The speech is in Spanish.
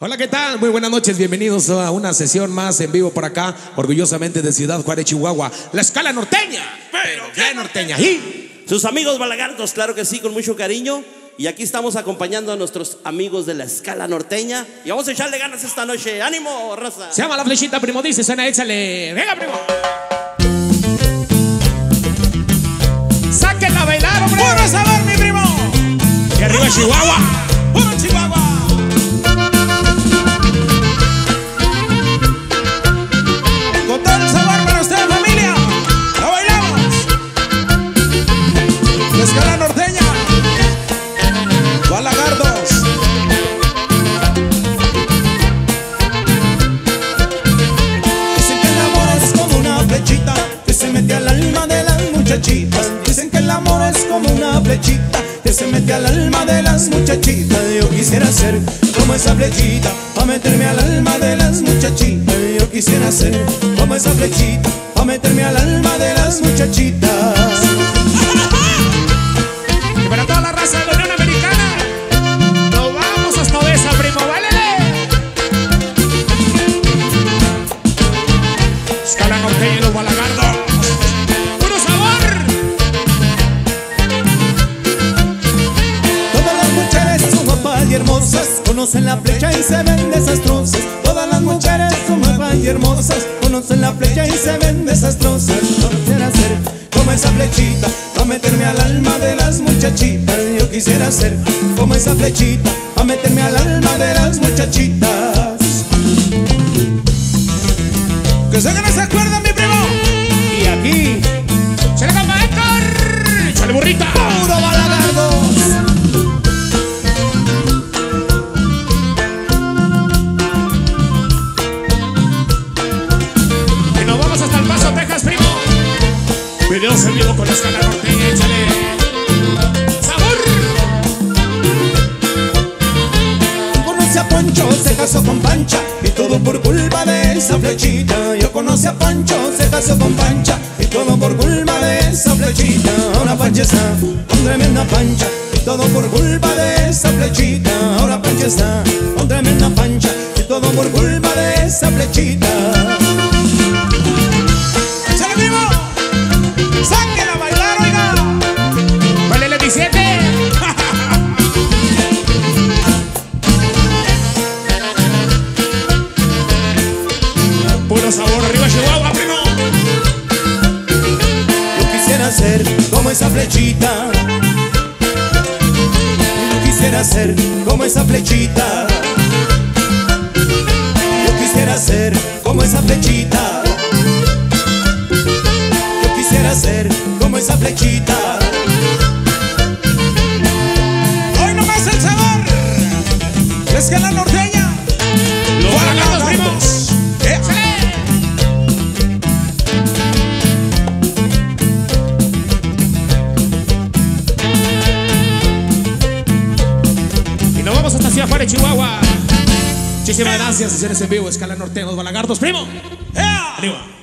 Hola, ¿qué tal? Muy buenas noches, bienvenidos a una sesión más en vivo por acá, orgullosamente de Ciudad Juárez, Chihuahua, la escala norteña, pero qué norteña. ¿Y? Sus amigos balagardos, claro que sí, con mucho cariño. Y aquí estamos acompañando a nuestros amigos de la escala norteña. Y vamos a echarle ganas esta noche. ¡Ánimo, raza! Se llama la flechita, primo, dice, suena, échale. Venga, primo. Sáquenla a bailar, hombre. ¡Puro sabor, mi primo! Y arriba Chihuahua. ¡Puro Chihuahua! Es como una flechita que se mete al alma de las muchachitas. Yo quisiera ser como esa flechita para meterme al alma de las muchachitas. Yo quisiera ser como esa flechita para meterme al alma de las muchachitas. Conocen la flecha y se ven desastrosas. Todas las mujeres son guapas y hermosas, conocen la flecha y se ven desastrosas. Yo quisiera ser como esa flechita, para meterme al alma de las muchachitas. Yo quisiera ser como esa flechita, para meterme al alma de las muchachitas. Que se no se acuerdan, mi primo. Y aquí, ¡Se le cama Héctor! ¡Échale burrita! Videos en vivo con escala norteña, échale. ¡Sabor! Conoce a Pancho, se casó con Pancha Y todo por culpa de esa flechita Yo conocí a Pancho, se casó con Pancha Y todo por culpa de esa flechita Ahora Pancha está con tremenda pancha Y todo por culpa de esa flechita Ahora Pancha está arriba Chihuahua, primo. Yo quisiera ser como esa flechita. Yo quisiera ser como esa flechita. Yo quisiera ser como esa flechita. Yo quisiera ser como esa flechita. Chihuahua. Muchísimas gracias, sesiones en vivo, escala norteña, los balagardos, primo. Arriba.